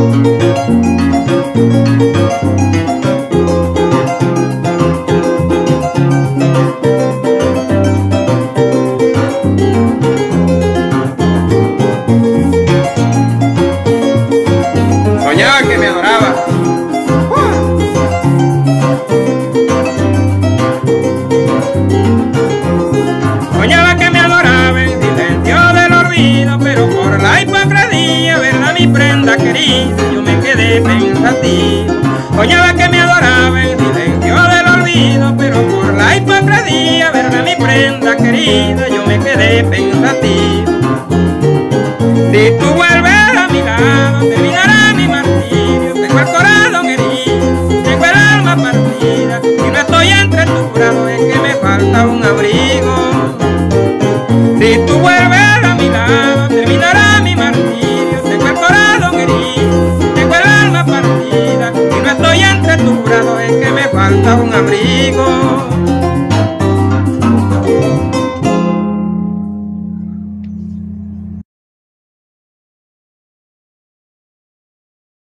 Música yo me quedé pensativo. Soñaba que me adoraba en silencio del olvido, pero por la hipocresía, verme mi prenda querida, yo me quedé pensativo. Si tú vuelves a mi lado, terminará mi martirio, tengo el corazón herido, tengo el alma partida, y no estoy entre tus brazos es que me falta un abrigo. me falta un abrigo.